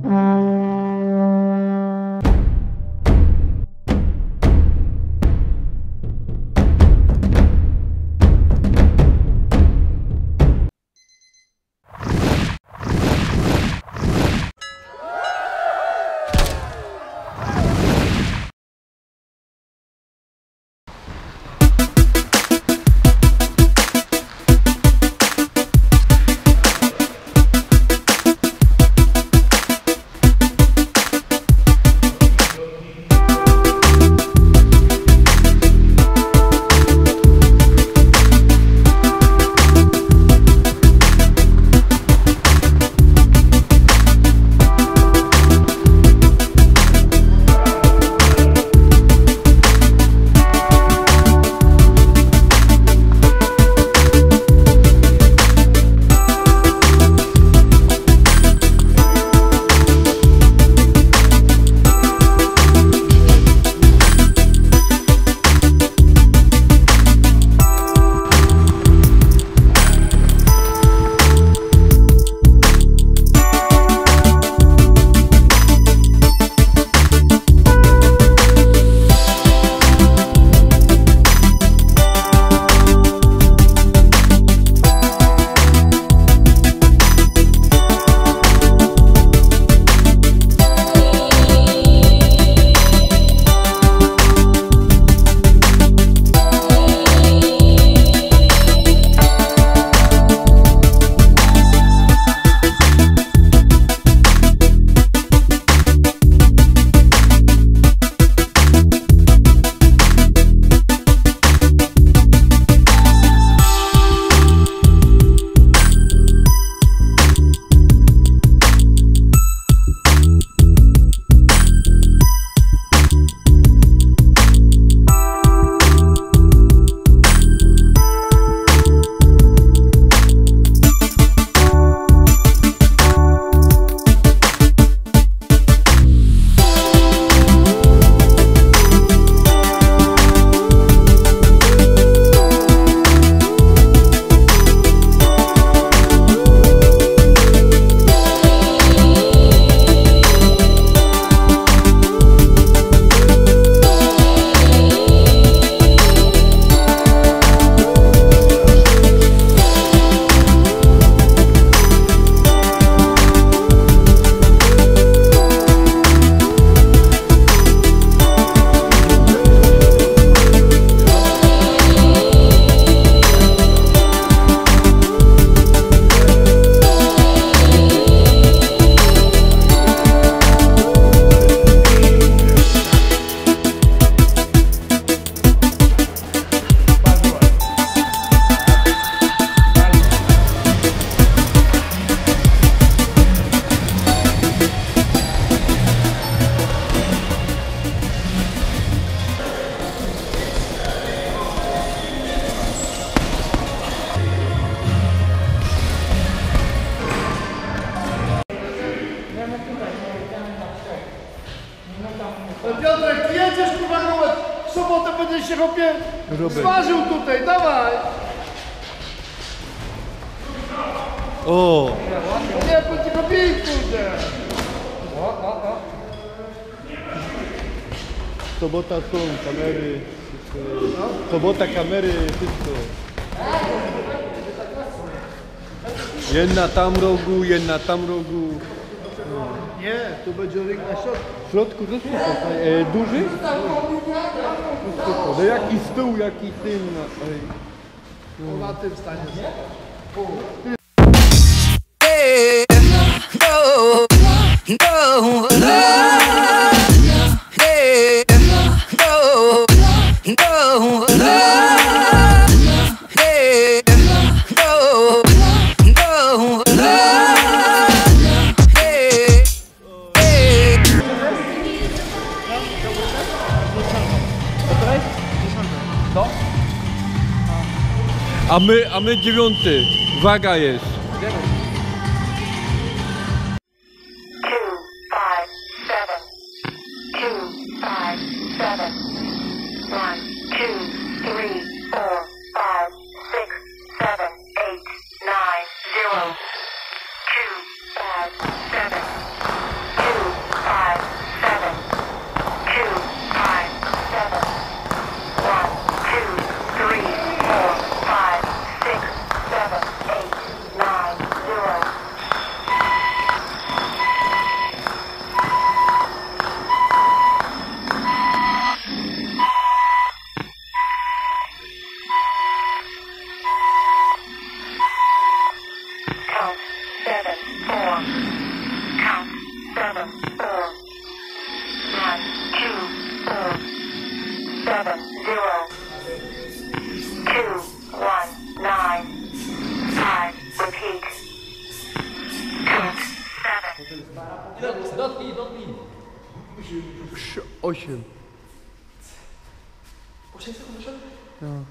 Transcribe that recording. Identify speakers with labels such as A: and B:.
A: うん。Piotrek, ty jedziesz kurwa gołę. W sobotę będziesz się chłopie
B: Robert.
A: zważył tutaj, dawaj.
B: O!
A: Nie, bo tylko bij kurde.
B: Sobota są kamery. wszystko. Sobota kamery, wszystko. Jedna tam rogu, jedna tam rogu.
A: Nie, tu będzie ring na środku.
B: W środku to spoko. E, duży? No jaki stół, jaki tym. no, ej.
A: O, na tym stanie.
C: Yeah, no, no,
B: A my, a my dziewiąty. Waga jest.
D: one two three
E: Dat
B: niet, dat
F: niet.
B: Ocean. Ocean, Ocean?
F: Ja.